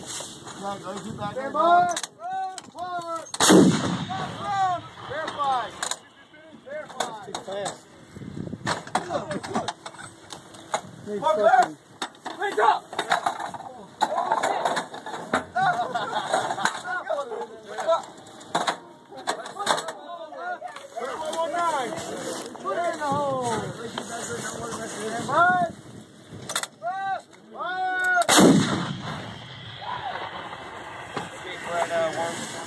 Stand by. Forward. Verify. Verify. Too fast. Need Mark fucking- Hands up. Put it in the hole. Stand by. right now, at